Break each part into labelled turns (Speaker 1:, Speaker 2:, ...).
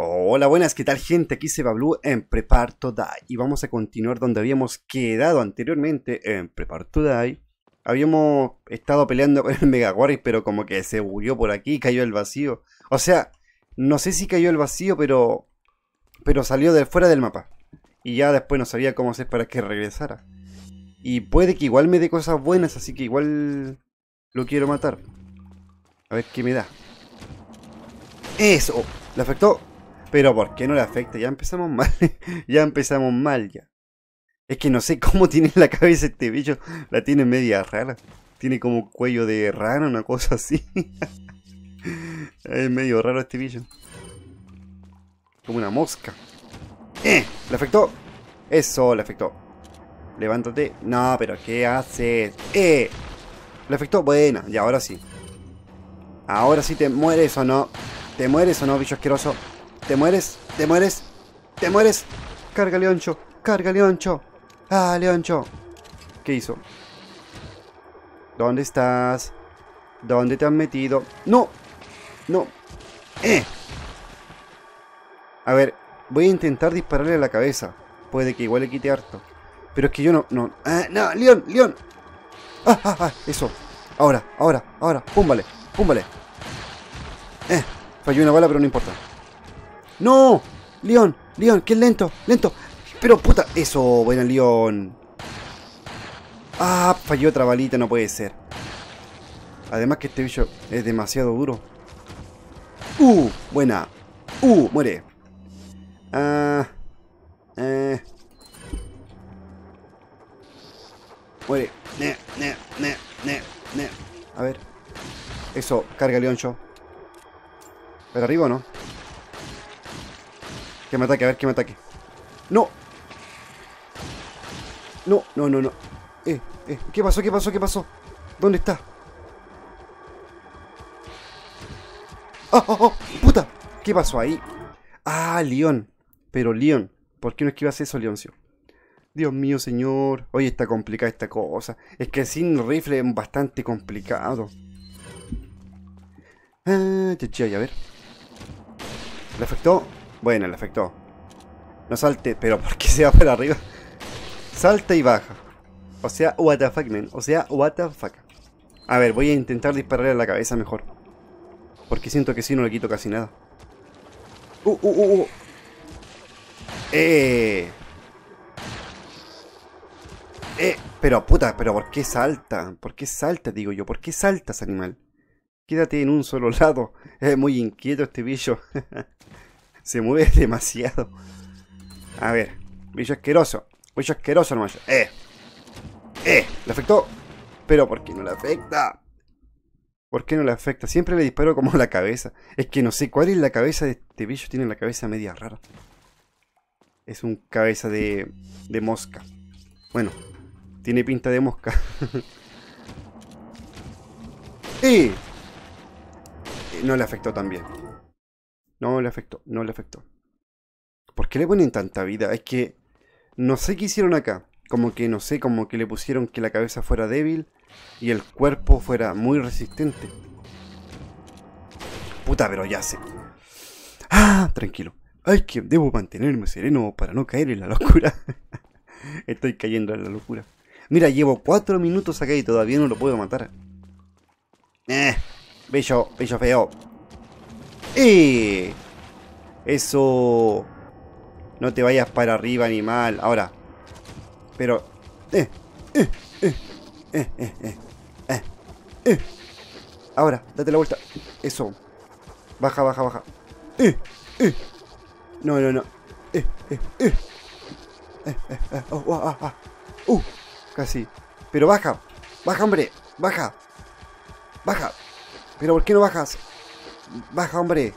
Speaker 1: Hola, buenas, ¿qué tal gente? Aquí se Blue en Prepar to Die y vamos a continuar donde habíamos quedado anteriormente en Prepar to Die. Habíamos estado peleando con el Mega Warrior, pero como que se bugueó por aquí y cayó el vacío. O sea, no sé si cayó el vacío, pero pero salió de fuera del mapa. Y ya después no sabía cómo hacer para que regresara. Y puede que igual me dé cosas buenas, así que igual lo quiero matar. A ver qué me da. Eso, le afectó pero ¿por qué no le afecta? Ya empezamos mal. ya empezamos mal ya. Es que no sé cómo tiene la cabeza este bicho. La tiene media rara. Tiene como cuello de rana, una cosa así. es medio raro este bicho. Como una mosca. ¡Eh! ¿Le afectó? Eso, le afectó. Levántate. No, pero ¿qué haces? ¡Eh! ¿Le afectó? Bueno, ya, ahora sí. Ahora sí te mueres o no. ¿Te mueres o no, bicho asqueroso? Te mueres, te mueres, te mueres. Carga, Leoncho, carga, Leoncho. Ah, Leoncho. ¿Qué hizo? ¿Dónde estás? ¿Dónde te han metido? ¡No! ¡No! ¡Eh! A ver, voy a intentar dispararle a la cabeza. Puede que igual le quite harto. Pero es que yo no... ¡No! Ah, ¡No! ¡León! ¡León! ¡Ah, ah, ah! Eso. Ahora, ahora, ahora. ¡Púmbale! ¡Púmbale! ¡Eh! Falló una bala, pero no importa. ¡No! León, León, que lento, lento. Pero puta, eso, buena León. Ah, falló otra balita, no puede ser. Además que este bicho es demasiado duro. Uh, buena. Uh, muere. Ah, eh. Muere. Ne, ne, ne, ne, ne. A ver. Eso, carga León yo. ¿Para arriba o no? Que me ataque, a ver que me ataque. ¡No! No, no, no, no. Eh, eh. ¿Qué pasó? ¿Qué pasó? ¿Qué pasó? ¿Dónde está? ¡Oh, oh, oh! ¡Puta! ¿Qué pasó ahí? Ah, León. Pero León, ¿por qué no esquivas eso, Leoncio? Dios mío, señor. Oye, está complicada esta cosa. Es que sin rifle es bastante complicado. Ah, ya, ya, a ver. ¿Le afectó? Bueno, le afectó. No salte, pero ¿por qué se va para arriba? Salta y baja. O sea, what the fuck, man. O sea, what the fuck. A ver, voy a intentar dispararle a la cabeza mejor. Porque siento que si no le quito casi nada. Uh, uh, uh, uh. Eh. Eh, pero puta, pero ¿por qué salta? ¿Por qué salta, digo yo? ¿Por qué saltas, animal? Quédate en un solo lado. Es muy inquieto este bicho. Se mueve demasiado. A ver. Bicho asqueroso. Bicho asqueroso nomás. Eh. Eh. ¿Le afectó? Pero ¿por qué no le afecta? ¿Por qué no le afecta? Siempre le disparo como la cabeza. Es que no sé cuál es la cabeza de este bicho. Tiene la cabeza media rara. Es un cabeza de, de mosca. Bueno, tiene pinta de mosca. ¡Eh! No le afectó también. No le afectó, no le afectó. ¿Por qué le ponen tanta vida? Es que no sé qué hicieron acá. Como que no sé, como que le pusieron que la cabeza fuera débil y el cuerpo fuera muy resistente. Puta, pero ya sé. Ah, tranquilo. Ay, que debo mantenerme sereno para no caer en la locura. Estoy cayendo en la locura. Mira, llevo cuatro minutos acá y todavía no lo puedo matar. Eh, bello, bello feo. ¡Eh! Eso... No te vayas para arriba, animal. Ahora. Pero... Eh, eh, eh, eh, eh, eh, eh. Ahora, date la vuelta. Eso. Baja, baja, baja. Eh, eh. No, no, no. Eh, eh, eh. Eh, eh, eh. Oh, ah, ah. Uh, casi. Pero baja. Baja, hombre. Baja. Baja. Pero ¿por qué no bajas? Baja, hombre.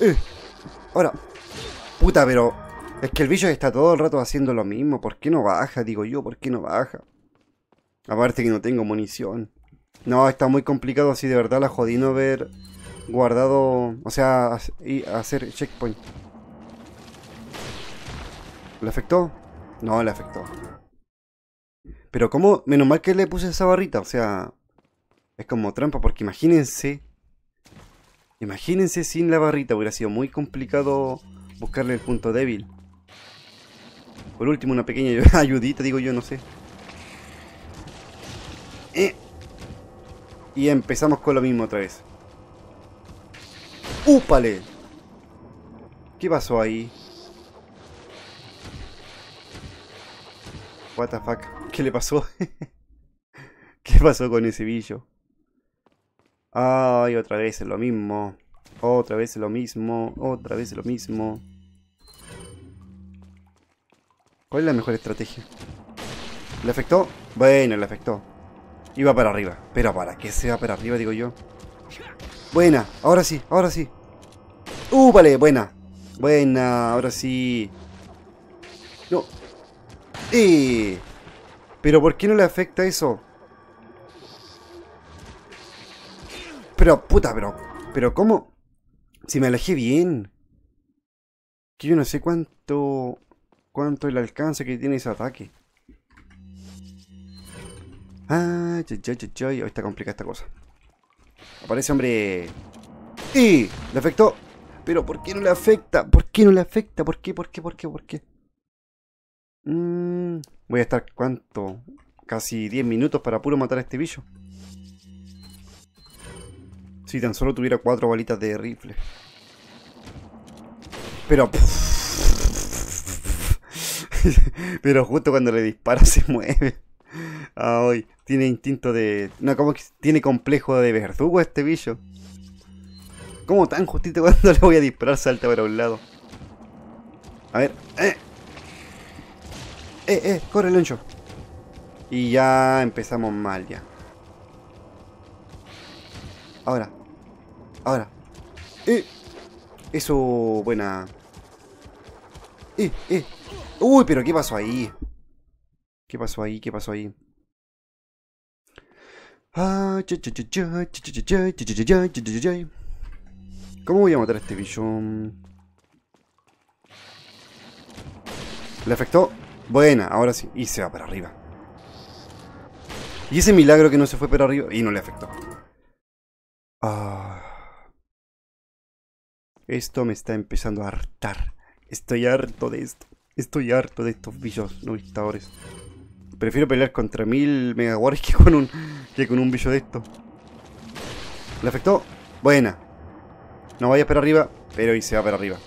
Speaker 1: Eh. Ahora. Puta, pero... Es que el bicho está todo el rato haciendo lo mismo. ¿Por qué no baja? Digo yo, ¿por qué no baja? Aparte que no tengo munición. No, está muy complicado así de verdad la jodí no haber guardado... O sea, y hacer checkpoint. ¿Le afectó? No, le afectó. Pero como... Menos mal que le puse esa barrita, o sea... Es como trampa, porque imagínense. Imagínense sin la barrita, hubiera sido muy complicado buscarle el punto débil. Por último, una pequeña ayudita, digo yo, no sé. Eh. Y empezamos con lo mismo otra vez. ¡Úpale! ¿Qué pasó ahí? What the fuck? ¿Qué le pasó? ¿Qué pasó con ese bicho? Ay, otra vez es lo mismo. Otra vez es lo mismo. Otra vez es lo mismo. ¿Cuál es la mejor estrategia? ¿Le afectó? Bueno, le afectó. Iba para arriba. Pero ¿para qué se va para arriba, digo yo? Buena. Ahora sí, ahora sí. ¡Uh, vale! Buena. Buena, ahora sí. No. ¡Eh! ¿Pero por qué no le afecta eso? Pero, puta, pero... Pero, ¿cómo? Si me alejé bien. Que yo no sé cuánto... Cuánto el alcance que tiene ese ataque. Ah, ya, ya, ya, Hoy está complicada esta cosa. Aparece, hombre. ¡Y! ¿Le afectó? Pero ¿por qué no le afecta? ¿Por qué no le afecta? ¿Por qué? ¿Por qué? ¿Por qué? ¿Por qué? Mm, voy a estar, ¿cuánto? Casi 10 minutos para puro matar a este bicho. Si tan solo tuviera cuatro balitas de rifle. Pero... Pero justo cuando le dispara se mueve. Ay, tiene instinto de... No, como que tiene complejo de verdugo este bicho. ¿Cómo tan justito cuando le voy a disparar salta para un lado? A ver. ¡Eh! ¡Eh, eh! ¡Corre, Loncho! Y ya empezamos mal ya. Ahora. Ahora. ¡Eh! Eso, buena. ¡Eh, eh! ¡Uy, pero qué pasó ahí! ¿Qué pasó ahí? ¿Qué pasó ahí? Ah, ¿Cómo voy a matar a este bicho? ¿Le afectó? Buena, ahora sí. Y se va para arriba. Y ese milagro que no se fue para arriba y no le afectó. Ah. Esto me está empezando a hartar. Estoy harto de esto. Estoy harto de estos bichos no dictadores. Prefiero pelear contra mil megawars que con un que con un bicho de esto. ¿Le afectó? Buena. No vaya para arriba, pero y se va para arriba.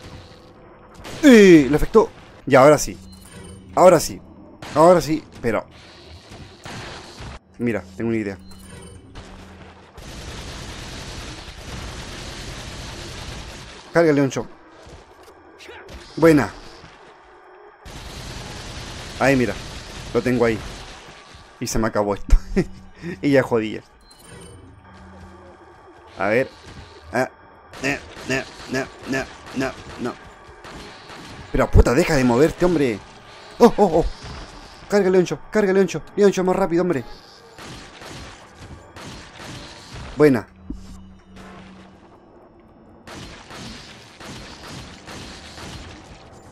Speaker 1: ¡Y! Le afectó. Ya, ahora sí. Ahora sí. Ahora sí, pero... Mira, tengo una idea. Carga el leoncho. Buena. Ahí, mira. Lo tengo ahí. Y se me acabó esto. y ya jodía. A ver. Ah, no, no, no, no, no. Pero puta, deja de moverte, hombre. Oh, oh, oh. Carga, Leoncho, carga, Leoncho. Leoncho, más rápido, hombre. Buena.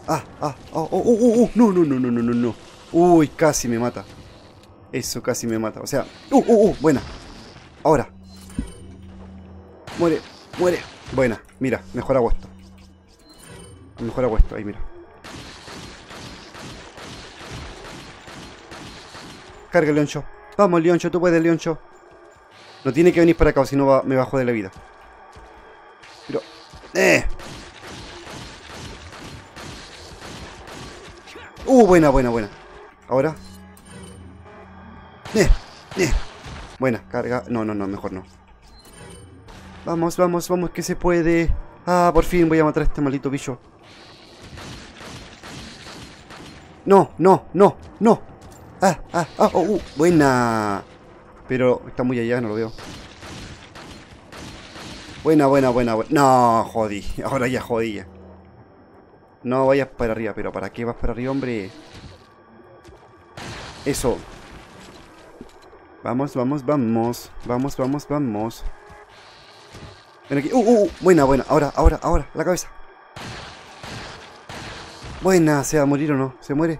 Speaker 1: Ah, ah, oh, oh, oh, oh, no, no, no, no, no, no, no. Uy, casi me mata. Eso casi me mata. O sea, uh, uh, uh, buena. Ahora. Muere, muere. Buena, mira, mejor hago esto. Mejor hago esto, ahí mira. Carga, Leoncho. Vamos, Leoncho, tú puedes, Leoncho. No tiene que venir para acá, si no me bajo de la vida. Pero... ¡Eh! Uh, buena, buena, buena. Ahora. ¡Eh! ¡Eh! Buena, carga. No, no, no, mejor no. Vamos, vamos, vamos, que se puede. Ah, por fin voy a matar a este maldito bicho. No, no, no, no. Ah, ah, ah, oh, uh, buena. Pero está muy allá, no lo veo. Buena, buena, buena, buena. No, jodí. Ahora ya jodí. No vayas para arriba, pero ¿para qué vas para arriba, hombre? Eso. Vamos, vamos, vamos. Vamos, vamos, vamos. Ven aquí. Uh, uh, uh, buena, buena. Ahora, ahora, ahora. La cabeza. Buena. ¿Se va a morir o no? ¿Se muere?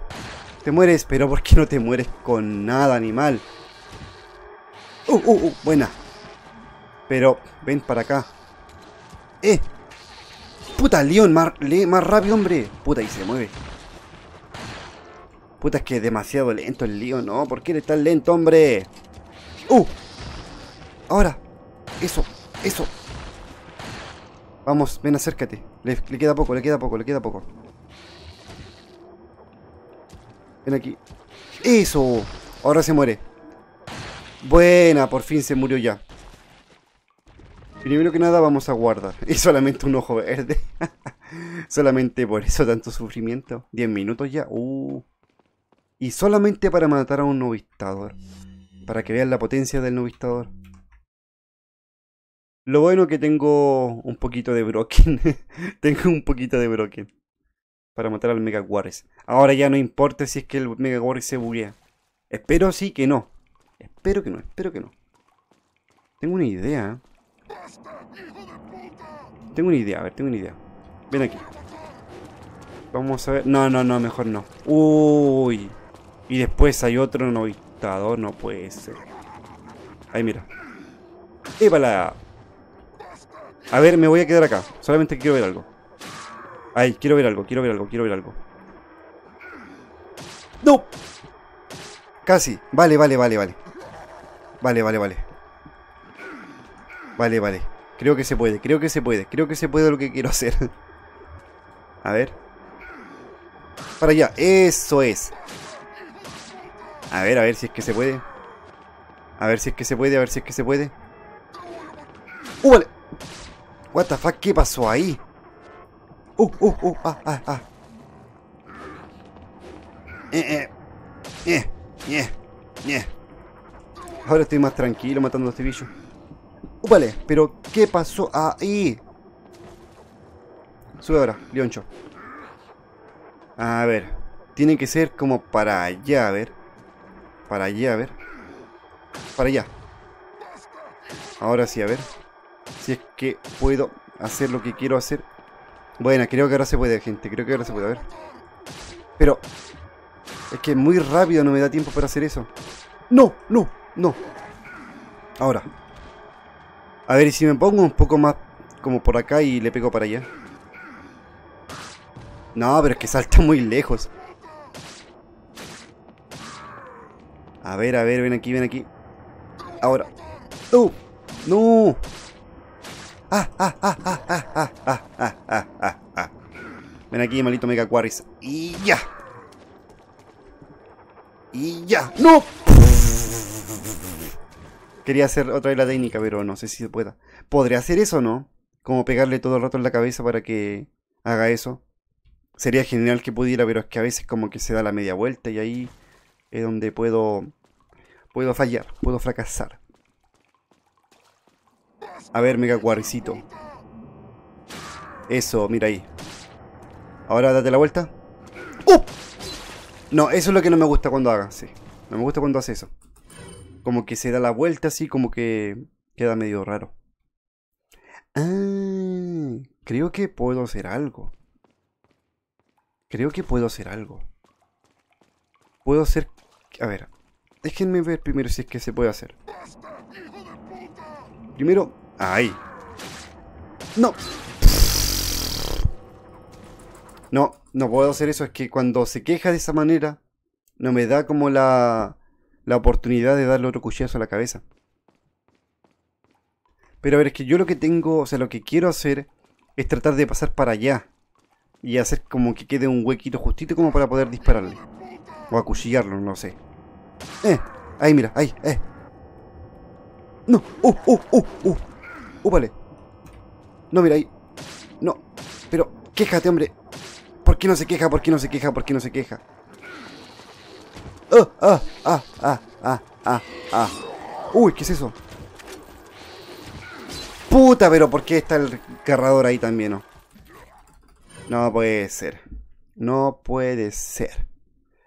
Speaker 1: Te mueres, pero ¿por qué no te mueres con nada, animal? Uh, uh, uh. Buena. Pero, ven para acá. ¡Eh! Puta, Leon, más, más rápido, hombre. Puta, y se mueve. Puta, es que es demasiado lento el Leon. No, ¿por qué eres tan lento, hombre? ¡Uh! Ahora. Eso, eso. Vamos, ven, acércate. Le, le queda poco, le queda poco, le queda poco. Ven aquí. ¡Eso! Ahora se muere. Buena, por fin se murió ya. Primero que nada vamos a guardar. Y solamente un ojo verde. solamente por eso tanto sufrimiento. 10 minutos ya. Uh. Y solamente para matar a un novistador. Para que vean la potencia del novistador. Lo bueno que tengo un poquito de broken. tengo un poquito de broken. Para matar al Mega Warriors. Ahora ya no importa si es que el Mega Warriors se buguea. Espero sí que no. Espero que no, espero que no. Tengo una idea. Tengo una idea, a ver, tengo una idea. Ven aquí. Vamos a ver. No, no, no, mejor no. Uy. Y después hay otro novistador, no puede ser. Ahí, mira. ¡Épala! A ver, me voy a quedar acá. Solamente quiero ver algo. Ay, quiero ver algo, quiero ver algo, quiero ver algo. ¡No! Casi. Vale, vale, vale, vale. Vale, vale, vale. Vale, vale. Creo que se puede, creo que se puede. Creo que se puede lo que quiero hacer. A ver. Para allá. Eso es. A ver, a ver si es que se puede. A ver si es que se puede, a ver si es que se puede. ¡Uh, vale! What the fuck, ¿qué pasó ahí? Uh, uh, uh, ah, ah, ah. Eh, eh. Eh, eh, eh. Ahora estoy más tranquilo matando a este bicho. Vale, pero ¿qué pasó ahí? Sube ahora, Leoncho. A ver. Tiene que ser como para allá, a ver. Para allá, a ver. Para allá. Ahora sí, a ver. Si es que puedo hacer lo que quiero hacer. Bueno, creo que ahora se puede, gente. Creo que ahora se puede, a ver. Pero... Es que muy rápido no me da tiempo para hacer eso. ¡No! ¡No! ¡No! Ahora. A ver, y si me pongo un poco más como por acá y le pego para allá. No, pero es que salta muy lejos. A ver, a ver, ven aquí, ven aquí. Ahora. ¡No! ¡No! ¡Ah, ah, ah, ah, ah, ah, ah, ah, ah, ah, ah! Ven aquí, malito Mega Quarries. ¡Y ya! ¡Y ya! ¡No! Quería hacer otra vez la técnica, pero no sé si se pueda. ¿Podría hacer eso o no? Como pegarle todo el rato en la cabeza para que haga eso. Sería genial que pudiera, pero es que a veces como que se da la media vuelta y ahí es donde puedo puedo fallar, puedo fracasar. A ver, mega guaricito. Eso, mira ahí. Ahora date la vuelta. ¡Uh! No, eso es lo que no me gusta cuando haga, sí. No me gusta cuando hace eso. Como que se da la vuelta así, como que queda medio raro. Ah, creo que puedo hacer algo. Creo que puedo hacer algo. Puedo hacer... A ver, déjenme ver primero si es que se puede hacer. Primero, Ahí. No. No, no puedo hacer eso. Es que cuando se queja de esa manera, no me da como la, la oportunidad de darle otro cuchillazo a la cabeza. Pero a ver, es que yo lo que tengo, o sea, lo que quiero hacer es tratar de pasar para allá. Y hacer como que quede un huequito justito como para poder dispararle. O acuchillarlo, no sé. Eh, ahí mira, ahí, eh. No, uh, uh, uh, uh. ¡Úpale! No, mira ahí. No. Pero, quéjate, hombre. ¿Por qué no se queja? ¿Por qué no se queja? ¿Por qué no se queja? ¡Ah! ¡Ah! ¡Ah! ¡Ah! ¡Ah! ¡Ah! ¡Ah! ¡Uy! ¿Qué es eso? ¡Puta! Pero ¿por qué está el carrador ahí también, no? No puede ser. No puede ser.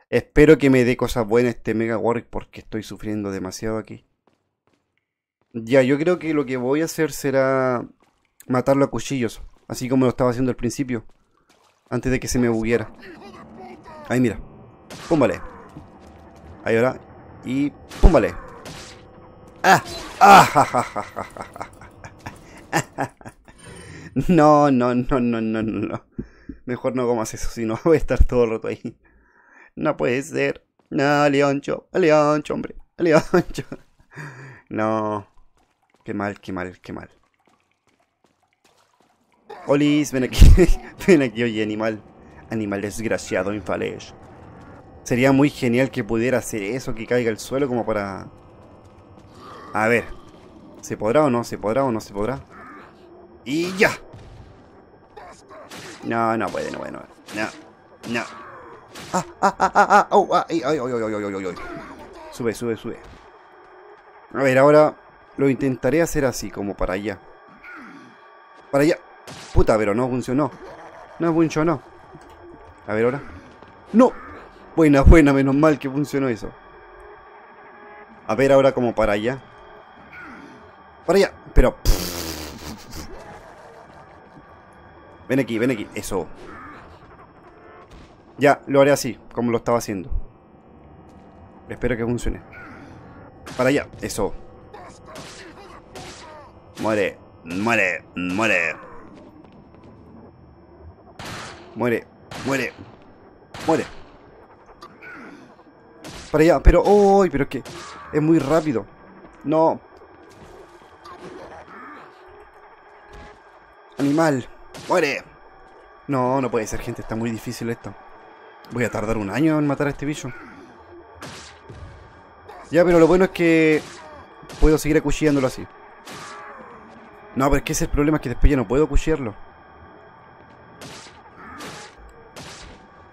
Speaker 1: Espero que me dé cosas buenas este Mega Warrior porque estoy sufriendo demasiado aquí. Ya, yo creo que lo que voy a hacer será matarlo a cuchillos, así como lo estaba haciendo al principio, antes de que se me bugueara. Ahí mira, púmbale. Ahí ahora, y púmbale. ¡Ah! ¡Ah! No, no, no, no, no, no. Mejor no comas eso, si no voy a estar todo roto ahí. No puede ser. No, Leoncho, Leoncho, hombre, Leoncho. No. Qué mal, qué mal, qué mal. Olis, ven aquí. ven aquí, oye, animal. Animal desgraciado, infales. Sería muy genial que pudiera hacer eso, que caiga al suelo como para... A ver. ¿Se podrá o no? ¿Se podrá o no se podrá? ¡Y ya! No, no puede, no puede, no No, no. ¡Ah, ah, ah, ah! ah oh, ah ay, ay, ay, ay, ay, ay, ay. Sube, sube, sube. A ver, ahora lo intentaré hacer así, como para allá. Para allá. Puta, pero no funcionó. No funcionó. A ver ahora. ¡No! Buena, buena, menos mal que funcionó eso. A ver ahora como para allá. Para allá. Pero... Ven aquí, ven aquí. Eso. Ya, lo haré así, como lo estaba haciendo. Espero que funcione. Para allá. Eso. Muere. Muere. Muere. Muere. Muere. Muere. Para allá. Pero... ¡Uy! pero es que... Es muy rápido. No. Animal. Muere. No, no puede ser, gente. Está muy difícil esto. Voy a tardar un año en matar a este bicho. Ya, pero lo bueno es que puedo seguir acuchillándolo así. No, pero es que ese es el problema, es que después ya no puedo acuchillarlo.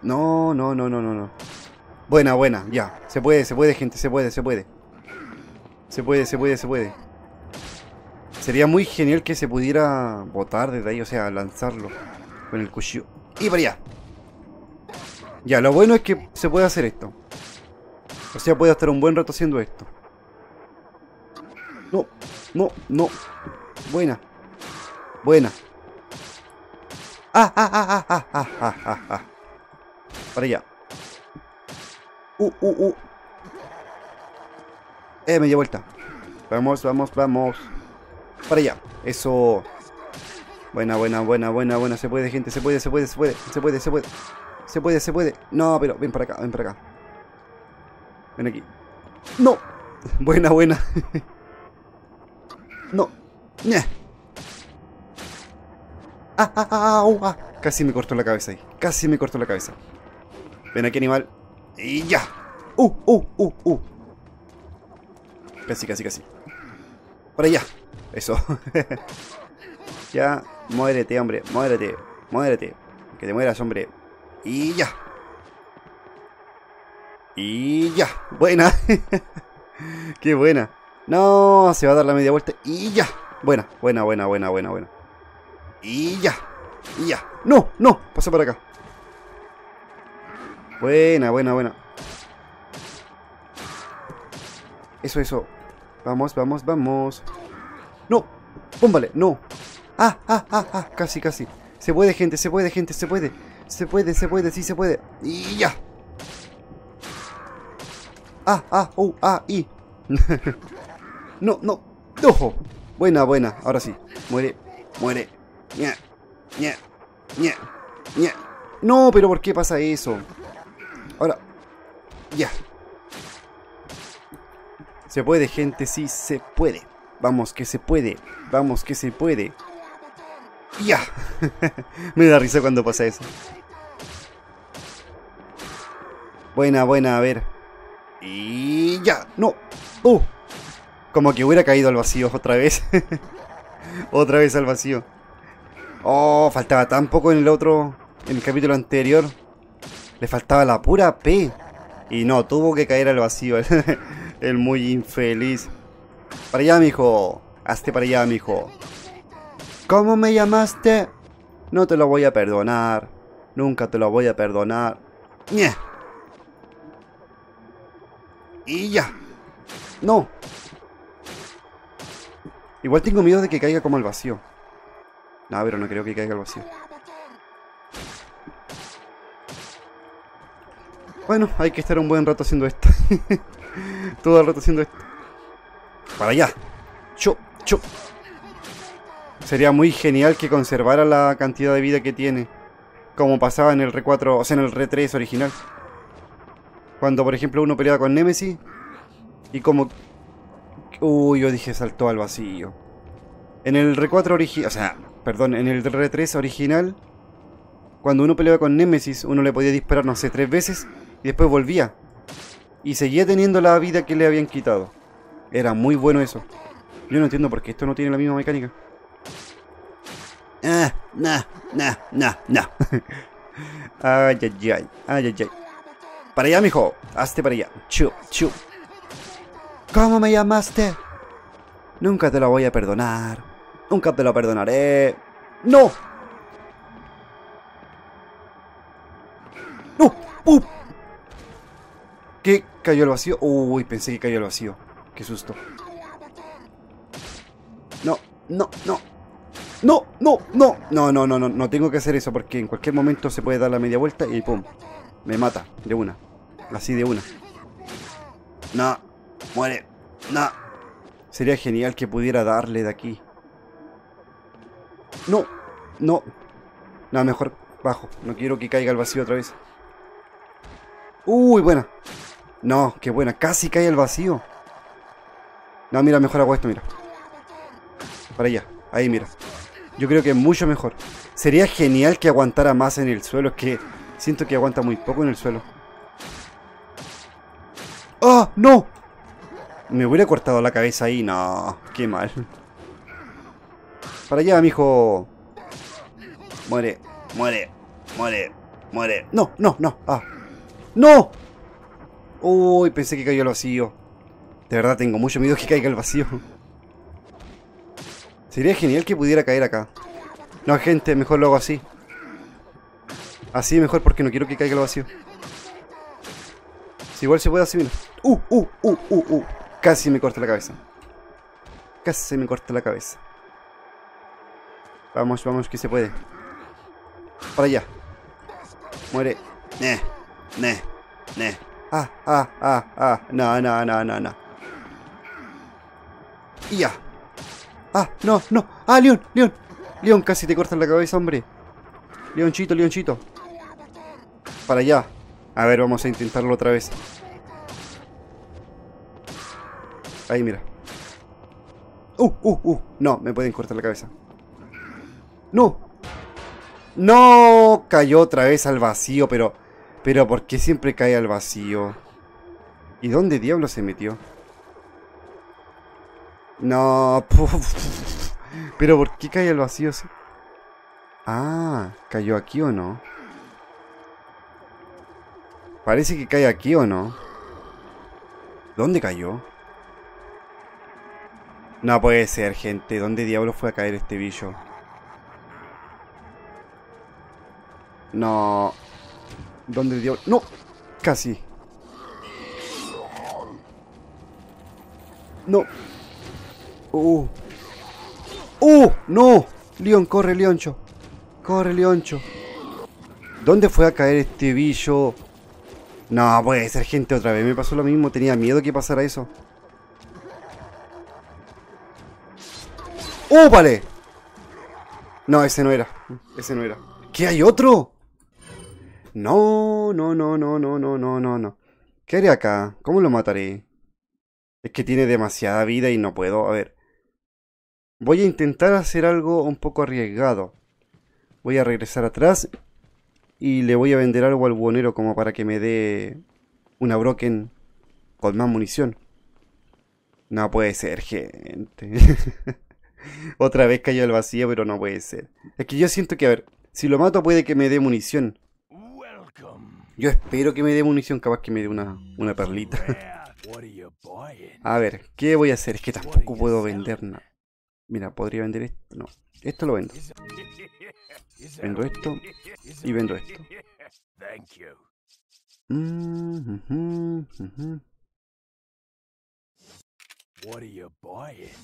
Speaker 1: No, no, no, no, no, no. Buena, buena, ya. Se puede, se puede, gente, se puede, se puede. Se puede, se puede, se puede. Sería muy genial que se pudiera botar desde ahí, o sea, lanzarlo con el cuchillo. Y para allá. Ya, lo bueno es que se puede hacer esto. O sea, puede estar un buen rato haciendo esto. No, no, no. Buena. Buena. Ah, ah, ah, ah, ah, ah, ah, ah. Para allá. Uh, uh, uh. Eh, media vuelta. Vamos, vamos, vamos. Para allá. Eso. Buena, buena, buena, buena, buena. Se puede, gente. Se puede, se puede, se puede. Se puede, se puede. Se puede, se puede. No, pero ven para acá, ven para acá. Ven aquí. ¡No! Buena, buena. no. Ah, ah, ah, ah, Casi me cortó la cabeza ahí. Casi me cortó la cabeza. Ven aquí, animal. Y ya. Uh, uh, uh, uh. Casi, casi, casi. Por allá. Eso. ya. Muérete, hombre. Muérete. Muérete. Que te mueras, hombre. Y ya. Y ya. Buena. Qué buena. No, se va a dar la media vuelta. Y ya. Buena, buena, buena, buena, buena, buena. Y ya. Y ya. No, no. Pasa por acá. Buena, buena, buena. Eso, eso. Vamos, vamos, vamos. No. Pómbale. No. Ah, ah, ah, ah. Casi, casi. Se puede, gente. Se puede, gente. Se puede. Se puede, se puede. Sí, se puede. Y ya. Ah, ah, uh, ah, y. no, no. Ojo. Buena, buena. Ahora sí. Muere, muere. Ña, ña. No, pero ¿por qué pasa eso? Ahora. Ya. Se puede, gente. Sí, se puede. Vamos, que se puede. Vamos, que se puede. Ya. Me da risa cuando pasa eso. Buena, buena, a ver. Y ya, no. Uh, como que hubiera caído al vacío otra vez. otra vez al vacío. Oh, faltaba tan poco en el otro, en el capítulo anterior. Le faltaba la pura P. Y no, tuvo que caer al vacío. el muy infeliz. Para allá, mijo. Hazte para allá, mijo. ¿Cómo me llamaste? No te lo voy a perdonar. Nunca te lo voy a perdonar. ¡Nie! Y ya. No. Igual tengo miedo de que caiga como al vacío. No, pero no creo que caiga al vacío. Bueno, hay que estar un buen rato haciendo esto. Todo el rato haciendo esto. Para allá. Cho, cho. Sería muy genial que conservara la cantidad de vida que tiene. Como pasaba en el R4, o sea, en el R3 original. Cuando, por ejemplo, uno peleaba con Nemesis. Y como... Uy, yo dije saltó al vacío. En el R4 original... O sea, perdón, en el R3 original... Cuando uno peleaba con Nemesis, uno le podía disparar, no sé, tres veces. Y después volvía. Y seguía teniendo la vida que le habían quitado. Era muy bueno eso. Yo no entiendo por qué esto no tiene la misma mecánica. Ah, nah, nah, nah, nah. ay, ay, ay, ay, ay, ay. Para allá, mijo. Hazte para allá. Chu, chu. ¿Cómo me llamaste? Nunca te lo voy a perdonar. Nunca te lo perdonaré. ¡No! ¡No! ¡Uh! ¿Qué? ¿Cayó al vacío? Uy, pensé que cayó al vacío. Qué susto. No, no, no. No, no, no. No, no, no, no. No tengo que hacer eso porque en cualquier momento se puede dar la media vuelta y pum. Me mata. De una. Así de una. No. Muere. No. Sería genial que pudiera darle de aquí. No. No. No, mejor bajo. No quiero que caiga al vacío otra vez. Uy, buena. No, qué buena. Casi cae al vacío. No, mira, mejor hago esto, mira. Para allá. Ahí, mira. Yo creo que es mucho mejor. Sería genial que aguantara más en el suelo. Es que siento que aguanta muy poco en el suelo. ¡Ah! ¡No! Me hubiera cortado la cabeza ahí. No, qué mal. Para allá, mijo. Muere, muere, muere, muere. No, no, no. Ah. ¡No! Uy, pensé que cayó al vacío. De verdad tengo mucho miedo que caiga al vacío. Sería genial que pudiera caer acá. No, gente, mejor lo hago así. Así mejor porque no quiero que caiga al vacío. Si igual se puede así, mira. Uh, uh, uh, uh, uh. Casi me corta la cabeza. Casi me corta la cabeza. Vamos, vamos, que se puede. Para allá. Muere. Ne, ne, ne. Ah, ah, ah, ah. No, no, no, no, no. Y ya. Ah, no, no. Ah, León, León. León, casi te cortan la cabeza, hombre. Leonchito, Leonchito. Para allá. A ver, vamos a intentarlo otra vez. Ahí, mira. Uh, uh, uh. No, me pueden cortar la cabeza. No. No, cayó otra vez al vacío, pero... Pero ¿por qué siempre cae al vacío? ¿Y dónde diablo se metió? No, pero ¿por qué cae al vacío? Ah, ¿cayó aquí o no? Parece que cae aquí o no. ¿Dónde cayó? No puede ser, gente. ¿Dónde diablo fue a caer este bicho? No. ¿Dónde diablo? ¡No! Casi. No. Uh. ¡Uh! ¡No! León, corre, Leoncho. Corre, Leoncho. ¿Dónde fue a caer este bicho? No, puede ser gente otra vez. Me pasó lo mismo. Tenía miedo que pasara eso. ¡Uh, vale! No, ese no era. Ese no era. ¿Qué hay otro? No, no, no, no, no, no, no, no, no. ¿Qué haré acá? ¿Cómo lo mataré? Es que tiene demasiada vida y no puedo. A ver. Voy a intentar hacer algo un poco arriesgado. Voy a regresar atrás y le voy a vender algo al buonero como para que me dé una broken con más munición. No puede ser, gente. Otra vez cayó al vacío, pero no puede ser. Es que yo siento que, a ver, si lo mato puede que me dé munición. Yo espero que me dé munición, capaz que me dé una, una perlita. a ver, ¿qué voy a hacer? Es que tampoco puedo vender nada. Mira, podría vender esto. No, esto lo vendo. Vendo esto y vendo esto. Mm,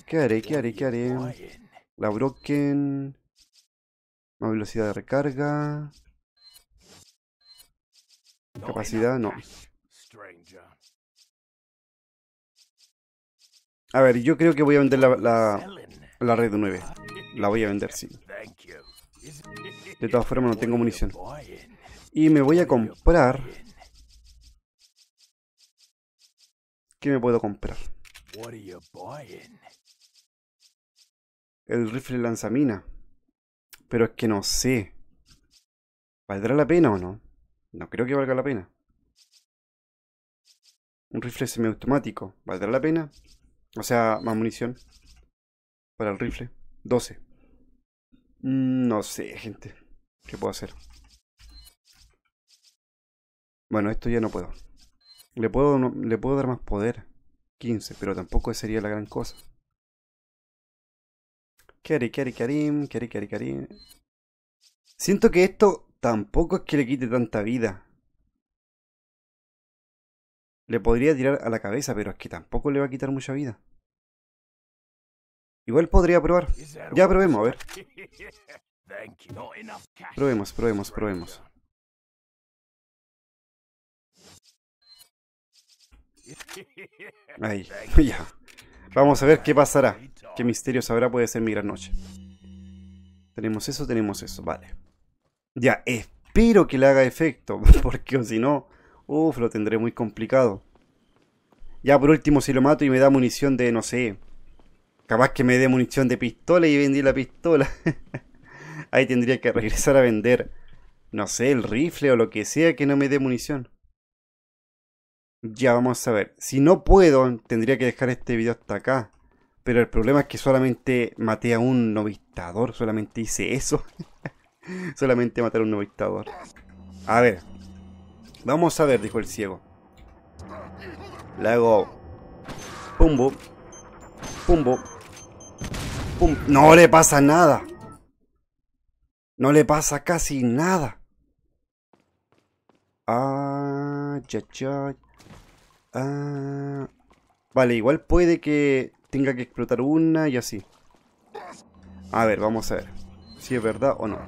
Speaker 1: ¿Qué haré? ¿Qué haré? ¿Qué haré? La broken. Más velocidad de recarga. Capacidad, no. A ver, yo creo que voy a vender la, la, la red 9. La voy a vender, sí. De todas formas, no tengo munición. Y me voy a comprar... ¿Qué me puedo comprar? El rifle lanzamina. Pero es que no sé. ¿Valdrá la pena o no? No creo que valga la pena. Un rifle semiautomático. ¿Valdrá la pena? O sea, más munición. Para el rifle. 12. Mm, no sé, gente. ¿Qué puedo hacer? Bueno, esto ya no puedo. Le puedo, le puedo dar más poder. 15, pero tampoco sería la gran cosa. Kari, kari, karim, kari, kari, karim. Siento que esto tampoco es que le quite tanta vida. Le podría tirar a la cabeza, pero es que tampoco le va a quitar mucha vida. Igual podría probar. Ya probemos, a ver. Probemos, probemos, probemos. Ahí, ya. Vamos a ver qué pasará. Qué misterio sabrá puede ser mi gran noche. Tenemos eso, tenemos eso, vale. Ya, espero que le haga efecto, porque si no, uff, lo tendré muy complicado. Ya por último, si lo mato y me da munición de, no sé, capaz que me dé munición de pistola y vendí la pistola. Ahí tendría que regresar a vender, no sé, el rifle o lo que sea que no me dé munición. Ya, vamos a ver. Si no puedo, tendría que dejar este video hasta acá. Pero el problema es que solamente maté a un novistador. Solamente hice eso. solamente matar a un novistador. A ver. Vamos a ver, dijo el ciego. Le hago... Pumbo. Pumbo. Pum. No le pasa nada. No le pasa casi nada. Ah, ya, ya. Ah, vale, igual puede que tenga que explotar una y así. A ver, vamos a ver. Si es verdad o no.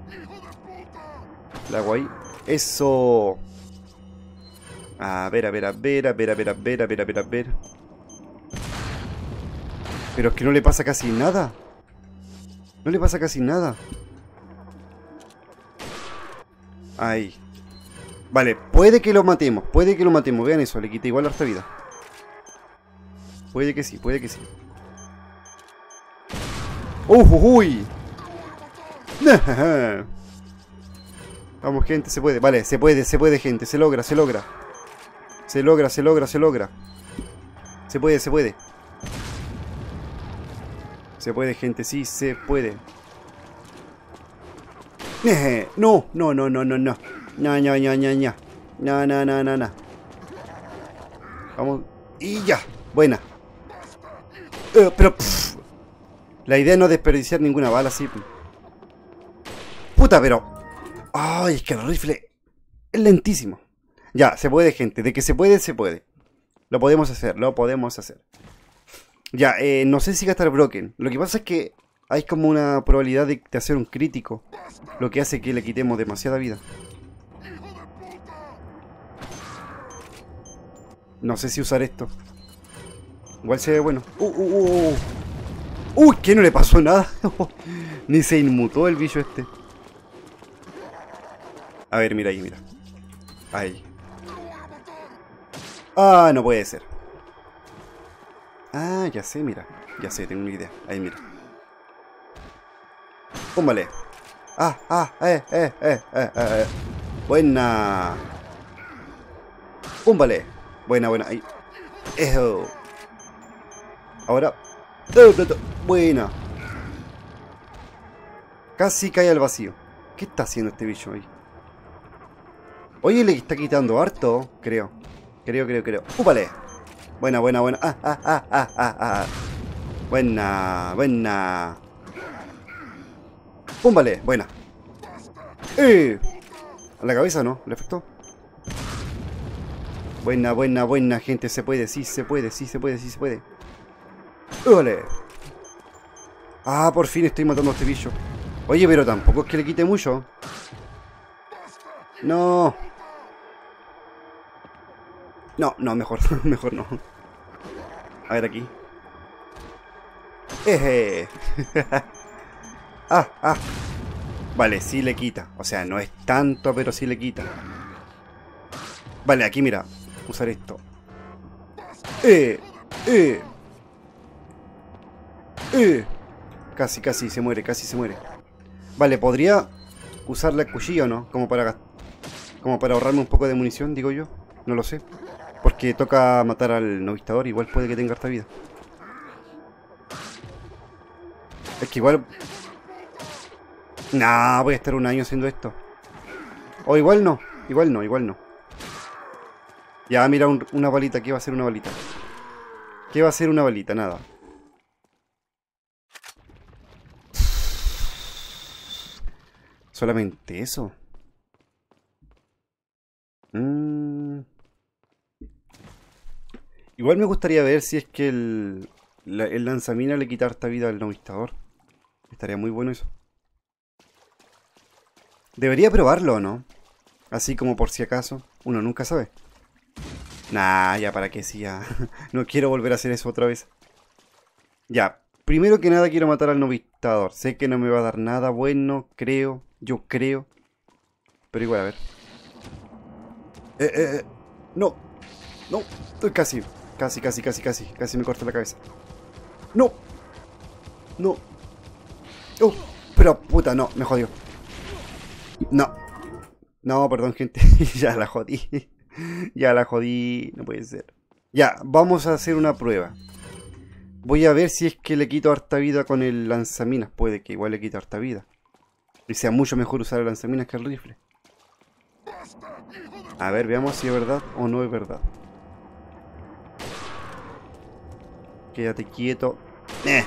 Speaker 1: La hago ahí. Eso. A ver, a ver, a ver, a ver, a ver, a ver, a ver, a ver, a ver. Pero es que no le pasa casi nada. No le pasa casi nada. Ahí. Vale, puede que lo matemos, puede que lo matemos. Vean eso, le quita igual harta vida. Puede que sí, puede que sí. ¡Uh, uy! Vamos, gente, se puede. Vale, se puede, se puede, gente. Se logra, se logra. Se logra, se logra, se logra. Se puede, se puede. Se puede, gente, sí, se puede. No, no, no, no, no, no. No, no, no, no, no. No, no, no, no, no. Vamos. Y ya. Buena. Uh, pero... La idea es no desperdiciar ninguna bala así. Puta, pero... Ay, es que el rifle es lentísimo. Ya, se puede, gente. De que se puede, se puede. Lo podemos hacer, lo podemos hacer. Ya, eh, no sé si gastar broken. Lo que pasa es que hay como una probabilidad de, de hacer un crítico. Lo que hace que le quitemos demasiada vida. No sé si usar esto. Igual se ve bueno. Uh, uh, uh, uh. Uy, que no le pasó nada. Ni se inmutó el bicho este. A ver, mira ahí, mira. Ahí. Ah, no puede ser. Ah, ya sé, mira. Ya sé, tengo una idea. Ahí, mira. Póngale. Ah, ah, eh, eh, eh, eh, eh. Buena. Púmbale. Buena, buena. Ahí. Eso. Ahora. Buena. Casi cae al vacío. ¿Qué está haciendo este bicho ahí? Oye, le está quitando harto, creo. Creo, creo, creo. ¡Úpale! Buena, buena, buena. Ah, ah, ah, ah, ah, ah. Buena, buena. ¡Púmbale! Buena. ¡Eh! A la cabeza no, le afectó. Buena, buena, buena, gente. Se puede, sí, se puede, sí, se puede, sí, se puede. ¡Ole! Ah, por fin estoy matando a este bicho. Oye, pero tampoco es que le quite mucho. No. No, no, mejor, mejor no. A ver aquí. Eje. ah, ah. Vale, sí le quita. O sea, no es tanto, pero sí le quita. Vale, aquí mira. Usar esto. Eh, eh. Eh. Casi, casi se muere, casi se muere. Vale, podría usar la cuchilla o no, como para como para ahorrarme un poco de munición, digo yo. No lo sé. Porque toca matar al novistador, igual puede que tenga harta vida. Es que igual... Nah, voy a estar un año haciendo esto. O igual no, igual no, igual no. Ya, mira una balita, ¿qué va a ser una balita? ¿Qué va a ser una balita? Nada. Solamente eso. Mm. Igual me gustaría ver si es que el, el lanzamina le quita harta vida al novistador. Estaría muy bueno eso. Debería probarlo, ¿no? Así como por si acaso. Uno nunca sabe. Nah, ya para qué si ya. no quiero volver a hacer eso otra vez. Ya, primero que nada quiero matar al novistador. Sé que no me va a dar nada bueno, creo. Yo creo. Pero igual, a ver. Eh, eh, eh. No. No. Estoy casi. Casi, casi, casi, casi. Casi me corto la cabeza. No. No. Oh, pero puta, no. Me jodió. No. No, perdón, gente. ya la jodí. ya la jodí. No puede ser. Ya, vamos a hacer una prueba. Voy a ver si es que le quito harta vida con el lanzaminas. Puede que igual le quite harta vida. Y sea mucho mejor usar el lanzaminas que el rifle. A ver, veamos si es verdad o no es verdad. Quédate quieto. Eh.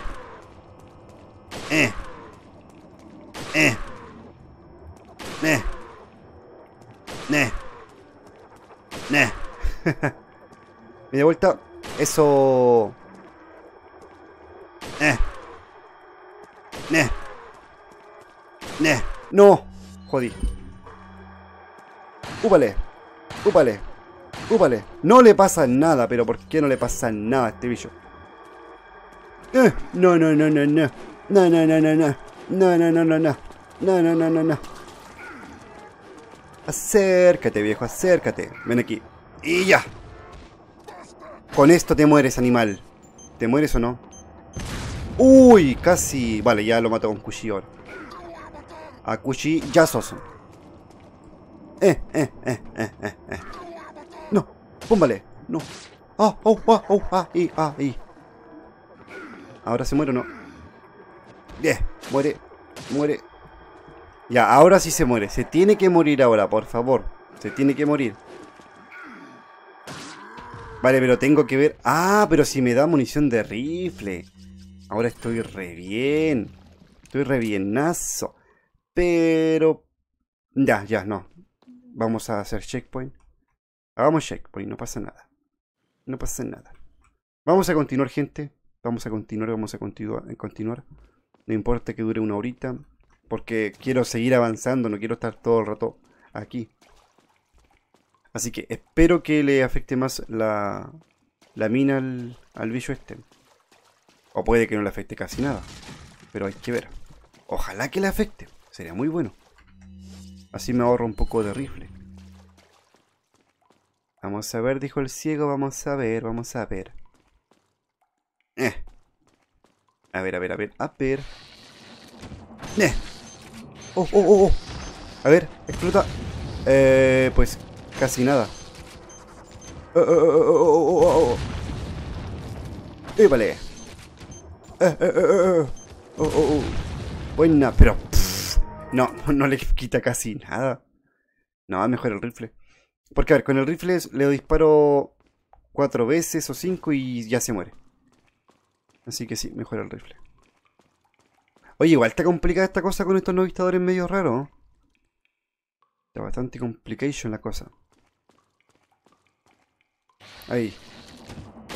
Speaker 1: Eh. Eh. Eh. Eh. Eh. Me de vuelta. Eso. Eh. Eh. Eh. No. Jodí. Úpale. Úpale. Úpale. No le pasa nada, pero ¿por qué no le pasa nada a este bicho? Eh, no, no, no, no, no. No, no, no, no, no. No, no, no, no, no. No, no, no, no, no. Acércate, viejo, acércate. Ven aquí. Y ya. Con esto te mueres, animal. ¿Te mueres o no? Uy, casi. Vale, ya lo mató con cuchillo ahora. A cuchillazos. Eh, eh, eh, eh, eh, eh. No, púmbale. No. Ah, oh, ah, oh, ah, y, ah, y. Ahora se muere o no. Bien, muere, muere. Ya, ahora sí se muere. Se tiene que morir ahora, por favor. Se tiene que morir. Vale, pero tengo que ver... Ah, pero si me da munición de rifle. Ahora estoy re bien. Estoy re bienazo. Pero... Ya, ya, no. Vamos a hacer checkpoint. Hagamos checkpoint, no pasa nada. No pasa nada. Vamos a continuar, gente. Vamos a continuar, vamos a continuar. No importa que dure una horita. Porque quiero seguir avanzando, no quiero estar todo el rato aquí. Así que espero que le afecte más la, la mina al, al bicho este. O puede que no le afecte casi nada. Pero hay que ver. Ojalá que le afecte. Sería muy bueno. Así me ahorro un poco de rifle. Vamos a ver, dijo el ciego. Vamos a ver, vamos a ver. Eh. A ver, a ver, a ver, a ver. Eh. Oh, oh, oh, oh. A ver, explota. Eh, pues casi nada. Oh, oh, oh, oh, oh, oh, oh. vale. Eh, eh, eh, oh, oh, oh. Buena, pero... no, no le quita casi nada. No, mejor el rifle. Porque a ver, con el rifle le disparo cuatro veces o cinco y ya se muere. Así que sí, mejora el rifle. Oye, igual está complicada esta cosa con estos novistadores medio raros. Está bastante complication la cosa. Ahí.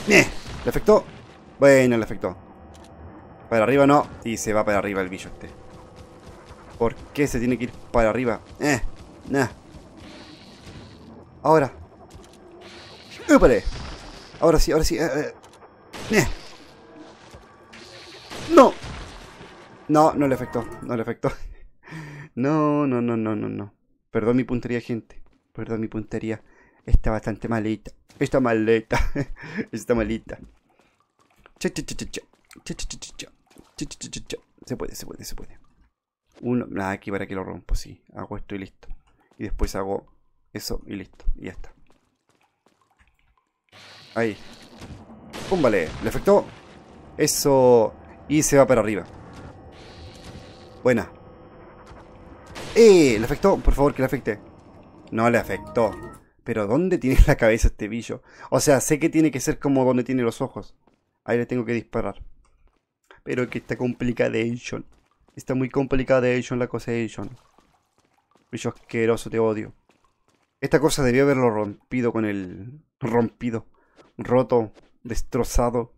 Speaker 1: ¡Eh! ¿Le afectó? Bueno, le afectó. Para arriba no. Y se va para arriba el bicho este. ¿Por qué se tiene que ir para arriba? ¡Eh! Nah. Ahora. ¡Épale! Ahora sí, ahora sí. ¡Eh! eh. ¡No! No, no le afectó, no le afectó. No, no, no, no, no, no. Perdón mi puntería, gente. Perdón mi puntería. Está bastante malita. Está malita. Está malita. Se puede, se puede, se puede. Uno, nada, aquí para que lo rompo, sí. Hago esto y listo. Y después hago eso y listo. Y ya está. Ahí. Pum, vale. Le afectó. Eso. Y se va para arriba. Buena. ¡Eh! ¿Le afectó? Por favor, que le afecte. No le afectó. Pero ¿dónde tiene la cabeza este bicho? O sea, sé que tiene que ser como donde tiene los ojos. Ahí le tengo que disparar. Pero que está complicadation. Está muy complicadation la cosation. Bicho asqueroso, te odio. Esta cosa debió haberlo rompido con el... Rompido. Roto. Destrozado.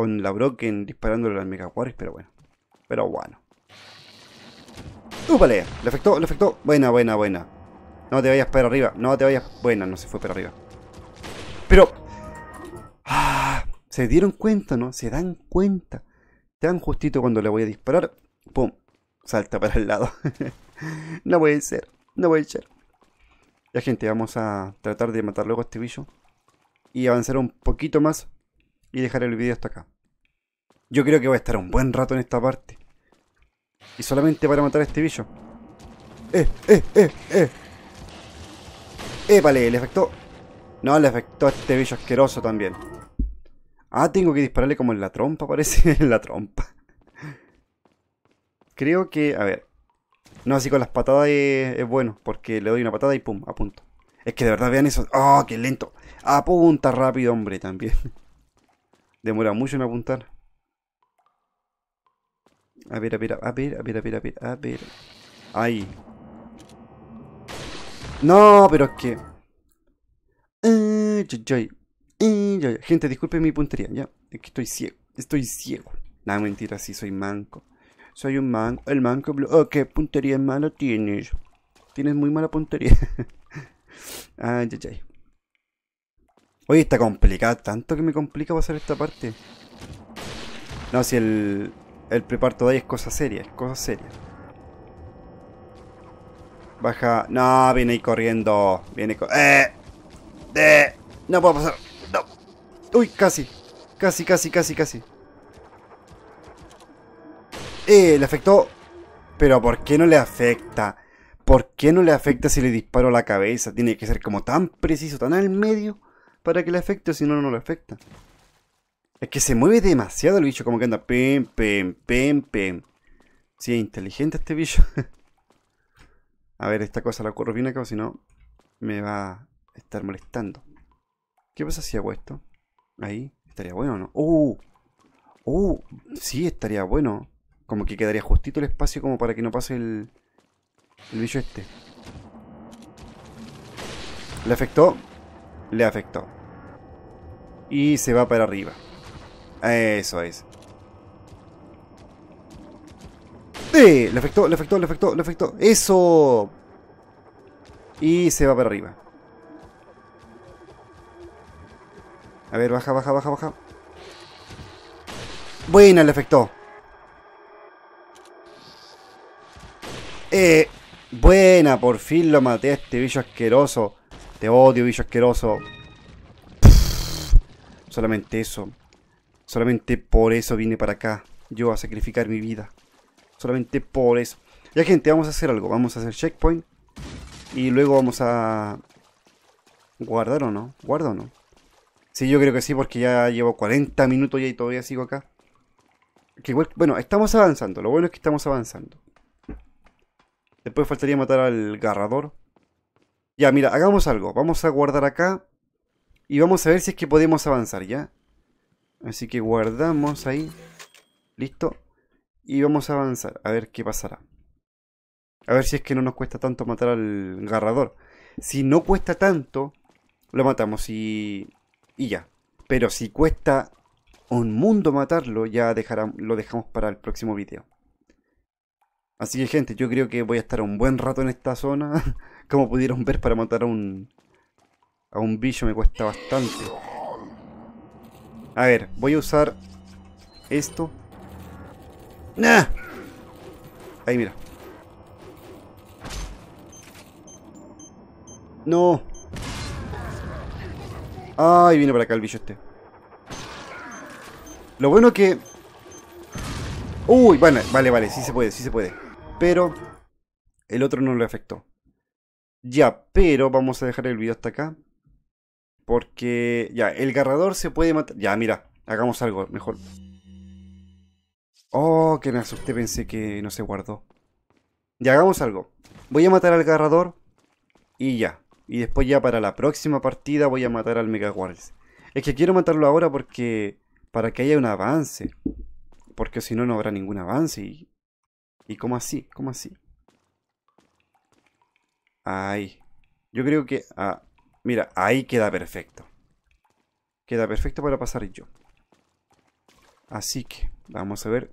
Speaker 1: Con la Broken disparándole al Mega pero bueno. Pero bueno. ¡Úpale! Le afectó, le afectó. Buena, buena, buena. No te vayas para arriba. No te vayas. Buena, no se fue para arriba. Pero. Ah, se dieron cuenta, ¿no? Se dan cuenta. Tan justito cuando le voy a disparar. ¡Pum! Salta para el lado. no puede ser. No puede ser. Ya, gente, vamos a tratar de matar luego a este bicho. Y avanzar un poquito más. Y dejar el video hasta acá. Yo creo que voy a estar un buen rato en esta parte. Y solamente para matar a este bicho. ¡Eh, eh, eh, eh! ¡Épale! ¿Le afectó? No, le afectó a este bicho asqueroso también. Ah, tengo que dispararle como en la trompa, parece. en la trompa. Creo que... A ver. No, así con las patadas es, bueno. Porque le doy una patada y pum, a punto. Es que de verdad vean eso. ¡Oh, qué lento! Apunta rápido, hombre, también. Demora mucho en apuntar. A ver, a ver, a ver, a ver, a ver, a ver, a ver. Ahí. No, pero es que... Gente, disculpe mi puntería, ya. Es que estoy ciego. Estoy ciego. Nada, mentira, sí, soy manco. Soy un manco. El manco... Oh, ¿qué puntería mala tienes? Tienes muy mala puntería. ay, ay, ay. Oye, está complicado. Tanto que me complica pasar esta parte. No, si el... El preparto de ahí es cosa seria, es cosa seria. Baja. No, viene ahí corriendo. Viene co ¡Eh! ¡Eh! No puedo pasar. No. Uy, casi. Casi, casi, casi, casi. ¡Eh! Le afectó. Pero ¿por qué no le afecta? ¿Por qué no le afecta si le disparo la cabeza? Tiene que ser como tan preciso, tan al medio, para que le afecte, si no, no le afecta. Es que se mueve demasiado el bicho, como que anda pem, pem, pem, pem. Sí, es inteligente este bicho. a ver, esta cosa la corro bien acá, o si no, me va a estar molestando. ¿Qué pasa si hago esto? Ahí, estaría bueno, ¿no? ¡Uh! ¡Uh! Sí, estaría bueno. Como que quedaría justito el espacio como para que no pase el, el bicho este. ¿Le afectó? Le afectó. Y se va para arriba. Eso es. ¡Eh! Le afectó, le afectó, le afectó, le afectó. ¡Eso! Y se va para arriba. A ver, baja, baja, baja, baja. Buena, le afectó. Eh, buena, por fin lo maté a este bicho asqueroso. Te odio, bicho asqueroso. solamente eso. Solamente por eso vine para acá. Yo a sacrificar mi vida. Solamente por eso. Ya gente, vamos a hacer algo. Vamos a hacer checkpoint. Y luego vamos a... ¿Guardar o no? ¿Guardo o no? Sí, yo creo que sí, porque ya llevo 40 minutos y todavía sigo acá. Bueno, estamos avanzando. Lo bueno es que estamos avanzando. Después faltaría matar al garrador. Ya, mira, hagamos algo. Vamos a guardar acá. Y vamos a ver si es que podemos avanzar, ¿ya? Así que guardamos ahí. Listo. Y vamos a avanzar. A ver qué pasará. A ver si es que no nos cuesta tanto matar al garrador. Si no cuesta tanto, lo matamos y, y ya. Pero si cuesta un mundo matarlo, ya dejará, lo dejamos para el próximo video. Así que gente, yo creo que voy a estar un buen rato en esta zona. Como pudieron ver, para matar a un, a un bicho me cuesta bastante. A ver, voy a usar esto. ¡Nah! Ahí, mira. No. Ay, viene para acá el bicho este. Lo bueno que... Uy, vale, vale, vale, sí se puede, sí se puede. Pero el otro no le afectó. Ya, pero vamos a dejar el video hasta acá. Porque ya, el garrador se puede matar. Ya, mira, hagamos algo mejor. Oh, que me asusté, pensé que no se guardó. Ya, hagamos algo. Voy a matar al garrador y ya. Y después ya para la próxima partida voy a matar al Mega Warriors. Es que quiero matarlo ahora porque... Para que haya un avance. Porque si no, no habrá ningún avance. Y, y cómo así, cómo así. Ahí. Yo creo que... Ah, mira, ahí queda perfecto. Queda perfecto para pasar yo. Así que vamos a ver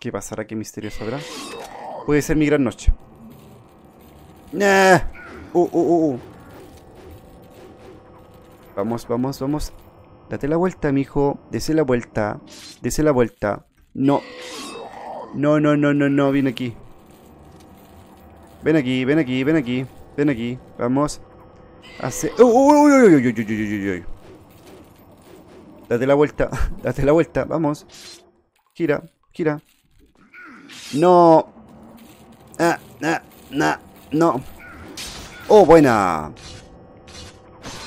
Speaker 1: qué pasará, qué misterioso habrá. Puede ser mi gran noche. ¡Nah! Uh, uh, uh, uh. Vamos, vamos, vamos. Date la vuelta, mijo. Dese la vuelta. Dese la vuelta. No. No, no, no, no, no. Viene aquí. Ven aquí, ven aquí, ven aquí. Ven aquí. Vamos. Hace... ¡Uy, uy, uy, uy, uy, uy, uy! Date la vuelta. Date la vuelta. Vamos. Gira, gira. No. Ah, ah, nah, no. Oh, buena.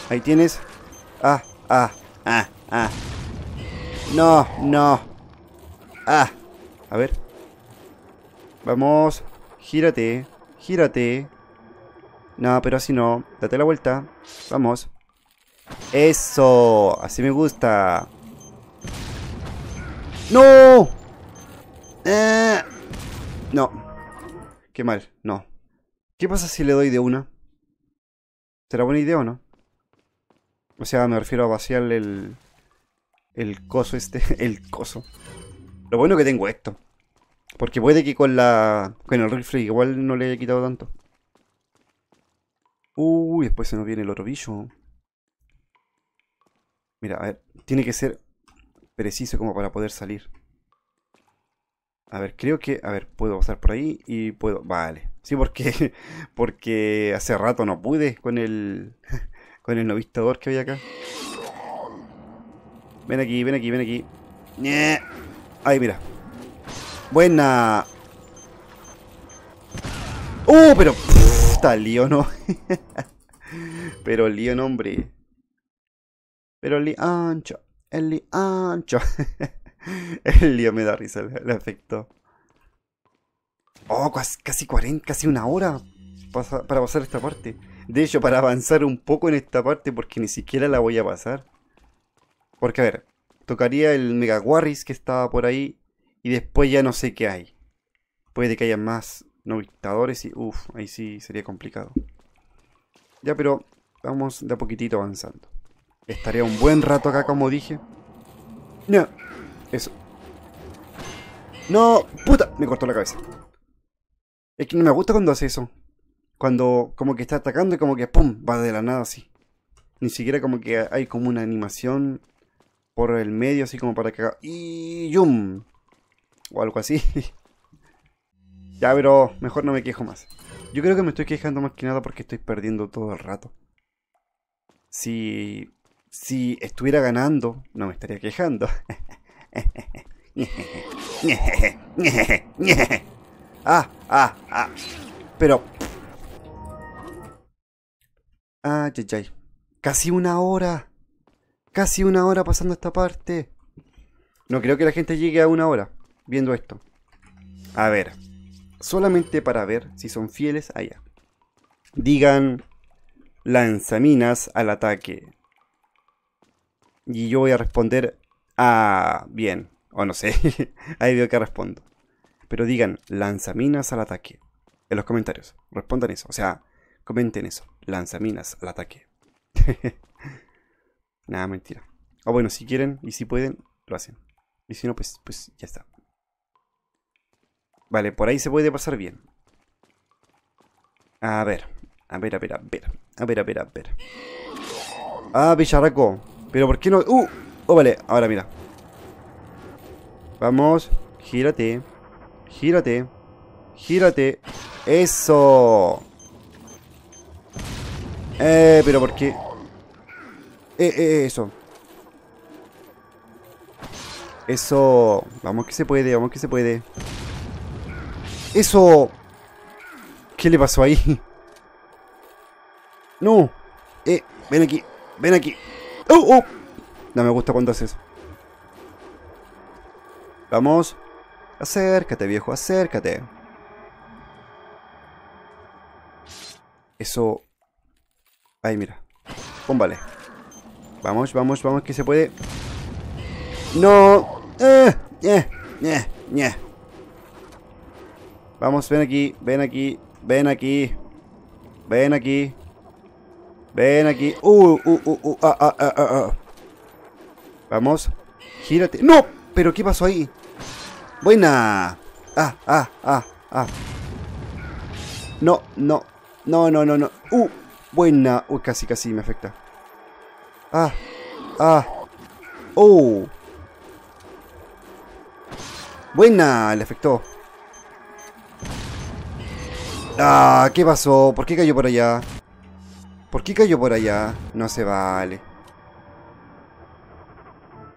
Speaker 1: Ahí tienes. Ah, ah, ah, ah. No, no. Ah. A ver. Vamos. Gírate. Gírate. No, pero así no. Date la vuelta. Vamos. Eso. Así me gusta. ¡No! Eh. No. Qué mal. No. ¿Qué pasa si le doy de una? ¿Será buena idea o no? O sea, me refiero a vaciarle el... El coso este. El coso. Lo bueno que tengo esto. Porque puede que con la... Con el rifle igual no le haya quitado tanto. Uy, después se nos viene el otro bicho. Mira, a ver. Tiene que ser preciso como para poder salir. A ver, creo que... A ver, puedo pasar por ahí y puedo... Vale. Sí, porque... Porque hace rato no pude con el... Con el novistador que había acá. Ven aquí, ven aquí, ven aquí. Ahí, mira. Buena. ¡Uh! Pero... está lío, ¿no? pero lío, no, hombre. Pero lío ancho. El lío ancho. el lío me da risa el, efecto. Oh, casi 40, casi una hora para pasar esta parte. De hecho, para avanzar un poco en esta parte, porque ni siquiera la voy a pasar. Porque, a ver, tocaría el Mega Warris que estaba por ahí. Y después ya no sé qué hay. Puede que haya más novistadores y... Uff, ahí sí sería complicado. Ya, pero vamos de a poquitito avanzando. Estaría un buen rato acá, como dije. No, eso. No, puta, me cortó la cabeza. Es que no me gusta cuando hace eso. Cuando como que está atacando y como que ¡pum! va de la nada así. Ni siquiera como que hay como una animación por el medio así como para que haga y yum o algo así. ya, pero mejor no me quejo más. Yo creo que me estoy quejando más que nada porque estoy perdiendo todo el rato. Si si estuviera ganando, no me estaría quejando. ah, ah, ah. Pero Ay, ay, ay. Casi una hora. Casi una hora pasando esta parte. No creo que la gente llegue a una hora viendo esto. A ver. Solamente para ver si son fieles allá. Digan lanzaminas al ataque. Y yo voy a responder ah, bien. O no sé. Ahí veo que respondo. Pero digan lanzaminas al ataque. En los comentarios. Respondan eso. O sea, Comenten eso. Lanzaminas al ataque. Nada, mentira. O bueno, si quieren y si pueden, lo hacen. Y si no, pues, pues ya está. Vale, por ahí se puede pasar bien. A ver. A ver, a ver, a ver. A ver, a ver, a ver. Ah, bicharraco. Pero ¿por qué no? ¡Uh! Oh, vale. Ahora mira. Vamos. Gírate. Gírate. Gírate. Eso. Eh, pero ¿por qué? Eh, eh, eso. Eso. Vamos que se puede, vamos que se puede. Eso. ¿Qué le pasó ahí? No. Eh, ven aquí. Ven aquí. ¡Oh, oh! No me gusta cuando haces. Vamos. Acércate, viejo, acércate. Eso... Ahí, mira. Pómbale. Vamos, vamos, vamos, que se puede. ¡No! ¡Eh! ¡Eh! ¡Eh! ¡Eh! Vamos, ven aquí, ven aquí, ven aquí. Ven aquí. Ven aquí. Uh, uh, uh, uh, ah, ah, ah, ah, ah. Vamos. Gírate. ¡No! ¿Pero qué pasó ahí? Buena. Ah, ah, ah, ah. No, no. No, no, no, no. Uh, buena. Uy, casi, casi me afecta. Ah, ah. Oh. Buena, le afectó. Ah, ¿qué pasó? ¿Por qué cayó por allá? ¿Por qué cayó por allá? No se vale.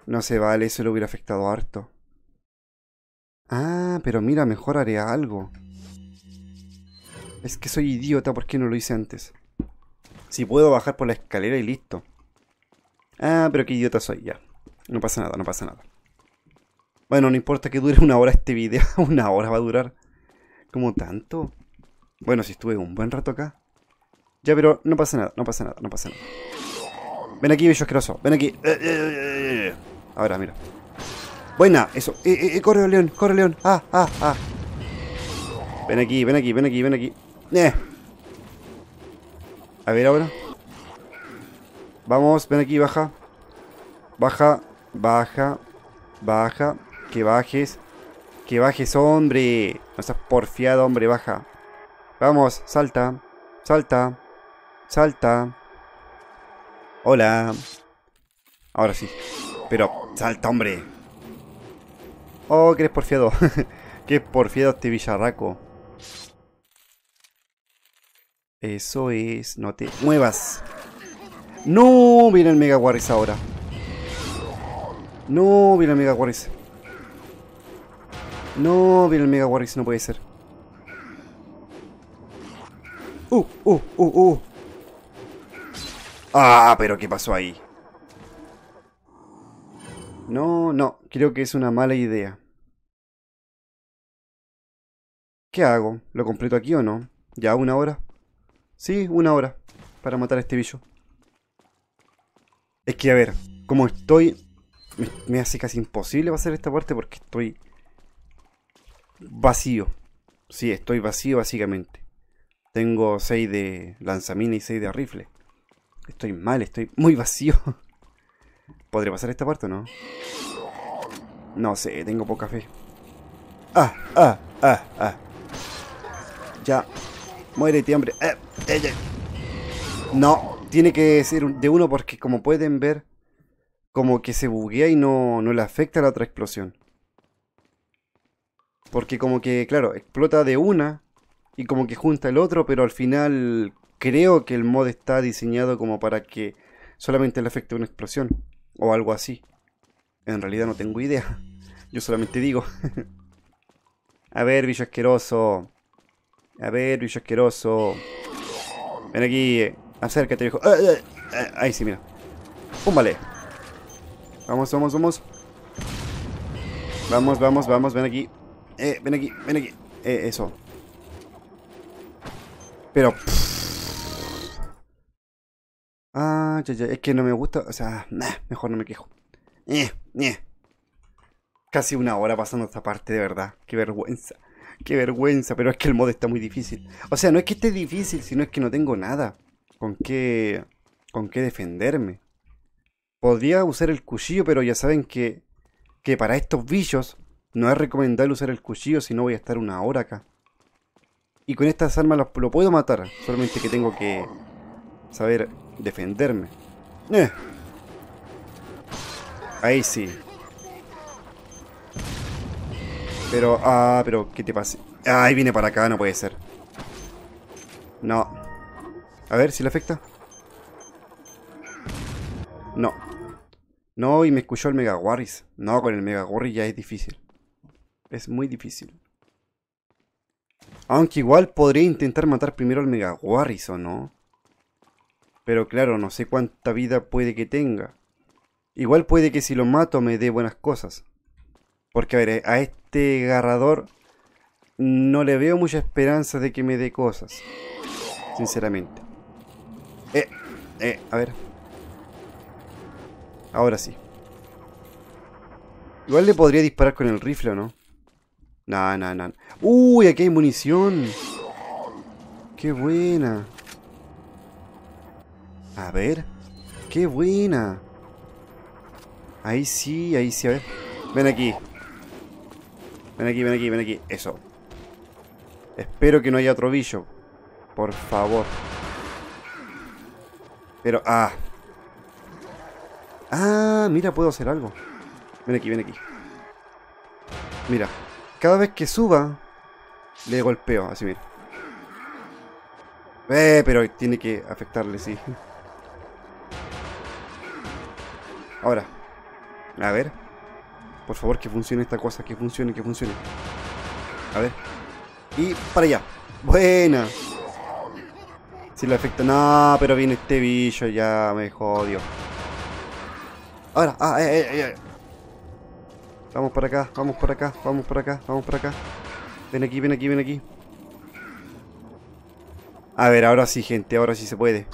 Speaker 1: No se vale, eso le hubiera afectado harto. Ah, pero mira, mejor haré algo. Es que soy idiota, ¿por qué no lo hice antes? Si puedo bajar por la escalera y listo. Ah, pero qué idiota soy, ya. No pasa nada, no pasa nada. Bueno, no importa que dure una hora este video. una hora va a durar. ¿Cómo tanto? Bueno, si estuve un buen rato acá. Ya, pero no pasa nada, no pasa nada, no pasa nada. Ven aquí, bicho asqueroso. Ven aquí. Eh, eh, eh, Ahora, mira. Buena, eso. Eh, eh, corre, león, corre, león. Ah, ah, ah. Ven aquí, ven aquí, ven aquí, ven aquí. Eh. A ver ahora. Vamos, ven aquí, baja. Baja, baja, baja. Que bajes. Que bajes, hombre. No estás porfiado, hombre, baja. Vamos, salta. Salta. Salta. Hola. Ahora sí. Pero, salta, hombre. Oh, que eres porfiado. que porfiado este villarraco. Eso es. No te muevas. No, viene el Mega Warris ahora. No, viene el Mega Warris. No, viene el Mega Warris, no puede ser. Uh, uh, uh, uh. Ah, pero ¿qué pasó ahí? No, no, creo que es una mala idea. ¿Qué hago? ¿Lo completo aquí o no? ¿Ya una hora? Sí, una hora. Para matar a este bicho. Es que, a ver, como estoy... Me, hace casi imposible pasar esta parte porque estoy... Vacío. Sí, estoy vacío básicamente. Tengo 6 de lanzamina y 6 de rifle. Estoy mal, estoy muy vacío. ¿Podré pasar esta parte o no? No sé, tengo poca fe. Ah, ah, ah, ah. Ya. Muérete, hombre. Eh, eh, eh. No, tiene que ser de uno porque como pueden ver, como que se buguea y no, no le afecta la otra explosión. Porque como que, claro, explota de una y como que junta el otro, pero al final creo que el mod está diseñado como para que solamente le afecte una explosión o algo así. En realidad no tengo idea. Yo solamente digo. A ver, bicho asqueroso. A ver, bicho asqueroso. Ven aquí. Acércate, viejo. Eh, eh, eh, ahí sí, mira. Púmbale. Vamos, vamos, vamos. Vamos, vamos, vamos. Ven aquí. Eh, ven aquí, ven aquí. Eh, eso. Pero... Ah, ya, ya. Es que no me gusta. O sea, mejor no me quejo. Eh, eh. Casi una hora pasando esta parte, de verdad. Qué vergüenza. Qué vergüenza, pero es que el mod está muy difícil. O sea, no es que esté difícil, sino es que no tengo nada con qué, con qué defenderme. Podría usar el cuchillo, pero ya saben que, que para estos bichos no es recomendable usar el cuchillo si no voy a estar una hora acá. Y con estas armas lo, lo puedo matar, solamente que tengo que saber defenderme. Eh. Ahí sí. Pero, ah, pero, ¿qué te pasa? Ay, viene para acá, no puede ser. No. A ver si le afecta. No. No, y me escuchó el Mega Warris. No, con el Mega Warris ya es difícil. Es muy difícil. Aunque igual podría intentar matar primero al Mega Warris, ¿o no? Pero claro, no sé cuánta vida puede que tenga. Igual puede que si lo mato me dé buenas cosas. Porque a ver, a este agarrador no le veo mucha esperanza de que me dé cosas. Sinceramente. Eh, eh, a ver. Ahora sí. Igual le podría disparar con el rifle, no? No, no, no. Uy, aquí hay munición. Qué buena. A ver. Qué buena. Ahí sí, ahí sí, a ver. Ven aquí. Ven aquí, ven aquí, ven aquí. Eso. Espero que no haya otro bicho. Por favor. Pero, ah. Ah, mira, puedo hacer algo. Ven aquí, ven aquí. Mira. Cada vez que suba, le golpeo. Así, mira. Eh, pero tiene que afectarle, sí. Ahora. A ver. Por favor, que funcione esta cosa. Que funcione, que funcione. A ver. Y para allá. Buena. Si le afecta. No, pero viene este bicho. Ya me jodió. Ahora. Ah, eh, eh, eh. Vamos para acá, vamos para acá, vamos para acá, vamos para acá. Ven aquí, ven aquí, ven aquí. A ver, ahora sí, gente, ahora sí se puede.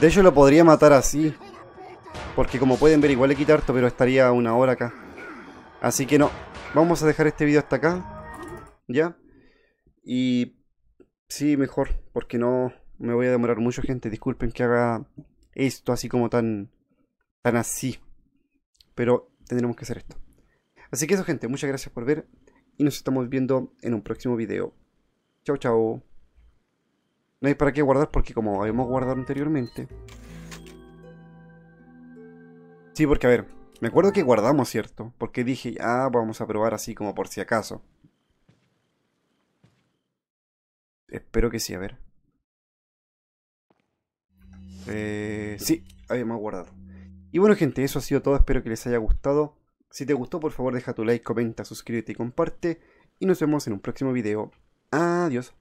Speaker 1: De hecho, lo podría matar así. Porque como pueden ver, igual le quita harto, pero estaría una hora acá. Así que no. Vamos a dejar este video hasta acá. ¿Ya? Y... Sí, mejor. Porque no me voy a demorar mucho, gente. Disculpen que haga esto así como tan... Tan así. Pero tendremos que hacer esto. Así que eso, gente. Muchas gracias por ver. Y nos estamos viendo en un próximo video. Chao, chao. No hay para qué guardar porque como habíamos guardado anteriormente... Sí, porque a ver, me acuerdo que guardamos, ¿cierto? Porque dije, ah, vamos a probar así como por si acaso. Espero que sí, a ver. Eh, sí, habíamos guardado. Y bueno gente, eso ha sido todo, espero que les haya gustado. Si te gustó, por favor deja tu like, comenta, suscríbete y comparte. Y nos vemos en un próximo video. Adiós.